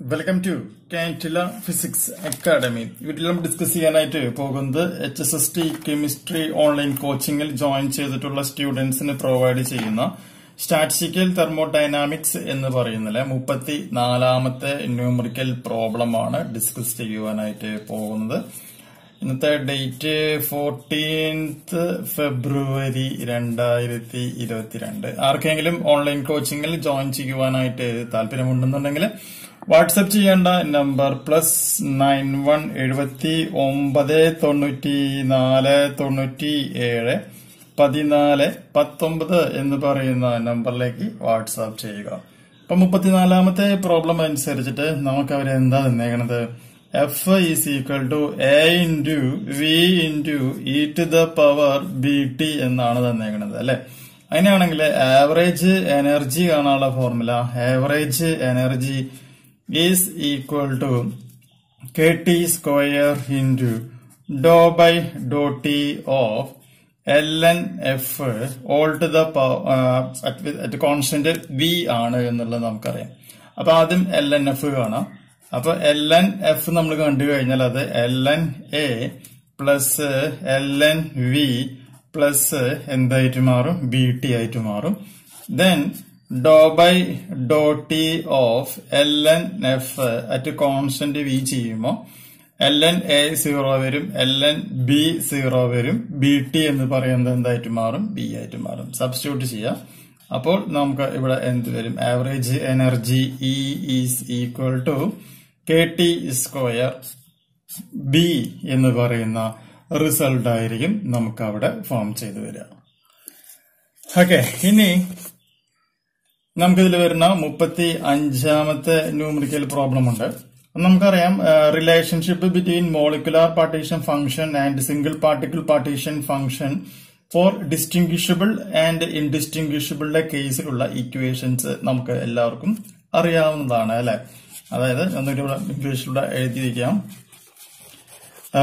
Welcome to കാന്റില physics academy വീട്ടിൽ നമ്മൾ ഡിസ്കസ് ചെയ്യാനായിട്ട് പോകുന്നത് H S S T chemistry online കോച്ചിങ്ങിൽ join ചെയ്തിട്ടുള്ള സ്റ്റുഡൻസിന് പ്രൊവൈഡ് ചെയ്യുന്ന സ്റ്റാറ്റിസ്റ്റിക്കൽ തെർമോഡൈനാമിക്സ് എന്ന് പറയുന്നില്ല? മുപ്പത്തി നാലാമത്തെ ന്യൂമറിക്കൽ പ്രോബ്ലമാണ് ഡിസ്കസ് ചെയ്യുവാനായിട്ട് പോകുന്നത്. ഇന്നത്തെ ഡേറ്റ് ഫോർട്ടീൻത്ത് ഫെബ്രുവരി രണ്ടായിരത്തി ഇരുപത്തിരണ്ട് ആർക്കെങ്കിലും ഓൺലൈൻ കോച്ചിങ്ങിൽ ജോയിൻ ചെയ്യുവാനായിട്ട് താല്പര്യമുണ്ടെന്നുണ്ടെങ്കിൽ വാട്സപ്പ് ചെയ്യേണ്ട നമ്പർ പ്ലസ് നയൻ വൺ എഴുപത്തി ഒമ്പത് തൊണ്ണൂറ്റി നാല് തൊണ്ണൂറ്റി ഏഴ് പതിനാല് പത്തൊമ്പത് എന്ന് പറയുന്ന നമ്പറിലേക്ക് വാട്സാപ്പ് ചെയ്യുക. അപ്പൊ മുപ്പത്തിനാലാമത്തെ പ്രോബ്ലം അനുസരിച്ചിട്ട് നമുക്ക് അവർ എന്താ തന്നേക്കണത്? F is equal to A into V into E to the power B T എന്നാണ് തന്നേക്കണത് അല്ലെ? അങ്ങനെയാണെങ്കിൽ ആവറേജ് എനർജി കാണാനുള്ള formula average energy is equal to kt square into dou by by t of ln f all to the power at at constant v ആണ് എന്നുള്ളത് നമുക്കറിയാം. അപ്പൊ ആദ്യം എൽ എൻ എഫ് കാണാം. അപ്പൊ എൽ എൻ എഫ് നമ്മൾ കണ്ടു കഴിഞ്ഞാൽ അത് L N A plus L N V plus എന്തായിട്ട് മാറും? ബി ടി ആയിട്ട് മാറും. Then do by do T of L N F at constant V ചെയ്യുമ്പോൾ എൽ എൻ എ സീറോ വരും എൽ എൻ ബി സീറോ വരും ബി ടി എന്ന് പറയുന്നത് എന്തായിട്ട് മാറും? ബി ആയിട്ട് മാറും. സബ്സ്റ്റിറ്റ്യൂട്ട് ചെയ്യാം. അപ്പോൾ നമുക്ക് ഇവിടെ എന്ത് വരും? Average energy E is equal to K T square B എന്ന് പറയുന്ന റിസൾട്ട് ആയിരിക്കും നമുക്ക് അവിടെ ഫോം ചെയ്തു വരിക. ഓക്കെ ഇനി നമുക്കിതിൽ വരുന്ന മുപ്പത്തി അഞ്ചാമത്തെ ന്യൂമറിക്കൽ പ്രോബ്ലം ഉണ്ട്. നമുക്കറിയാം relationship between molecular partition function and single particle partition function for distinguishable and ഇൻഡിസ്റ്റിംഗ്വിഷബിളിന്റെ കേസിലുള്ള ഇക്വേഷൻസ് നമുക്ക് എല്ലാവർക്കും അറിയാവുന്നതാണ് അല്ലെ? അതായത് ഇവിടെ ഇംഗ്ലീഷിലൂടെ എഴുതിയിരിക്കാം.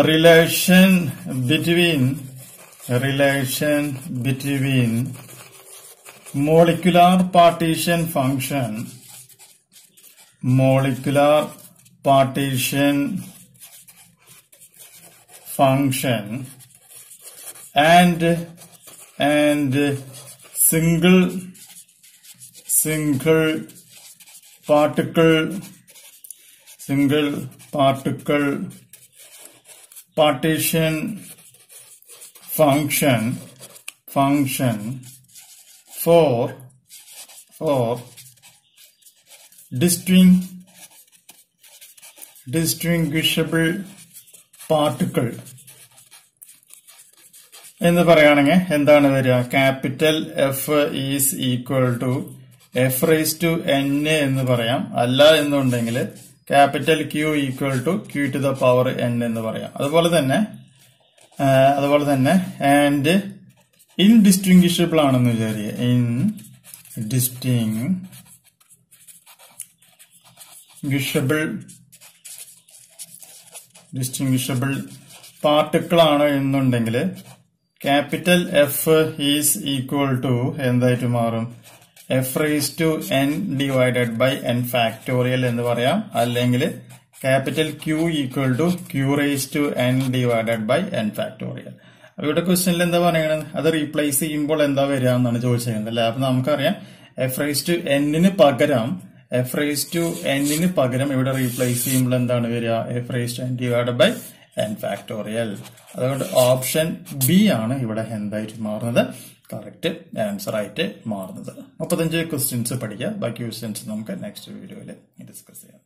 Relation between relation between molecular partition function. Molecular partition function. And and single single particle single particle partition function function for for distinct distinguishable particle എന്ന് പറയുകയാണെങ്കിൽ എന്താണ് വരിക? Capital F is equal to F raise to N എന്ന് പറയാം. അല്ല എന്നുണ്ടെങ്കിൽ capital Q equal to Q to the power N എന്ന് പറയാം. അതുപോലെ തന്നെ അതുപോലെ തന്നെ ആൻഡ് ഇൻഡിസ്റ്റിംഗ്വിഷബിൾ ആണെന്ന് വിചാരിക്കുക. ഇൻ ഡിസ്റ്റിങ് ഡിസ്റ്റിംഗ്വിഷബിൾ പാർട്ടിക്കിൾ ആണ് എന്നുണ്ടെങ്കിൽ capital F is equal to എന്തായിട്ട് മാറും? F raise to N divided by N factorial എന്ന് പറയാം. അല്ലെങ്കിൽ capital Q equal to Q raise to N divided by N factorial ഇവിടെ ക്വസ്റ്റ്യനിൽ എന്താ പറയുന്നത് അത് റീപ്ലേസ് ചെയ്യുമ്പോൾ എന്താ വരിക എന്നാണ് ചോദിച്ചത് അല്ലെ? അപ്പൊ നമുക്കറിയാം എഫ് റൈസ് ടു എന്നിന് പകരം എഫ് റൈസ് ടു എന്നിന് പകരം ഇവിടെ റീപ്ലേസ് ചെയ്യുമ്പോൾ എന്താണ് വരിക? F raise to N divide by N factorial അതുകൊണ്ട് ഓപ്ഷൻ ബി ആണ് ഇവിടെ എന്തായിട്ട് മാറുന്നത്? കറക്റ്റ് ആൻസർ ആയിട്ട് മാറുന്നത്. മുപ്പത്തഞ്ച് ക്വസ്റ്റ്യൻസ് പഠിക്കുക ബാക്കി ക്വസ്റ്റ്യൻസ് നമുക്ക് നെക്സ്റ്റ് വീഡിയോയിൽ ഡിസ്കസ് ചെയ്യാം.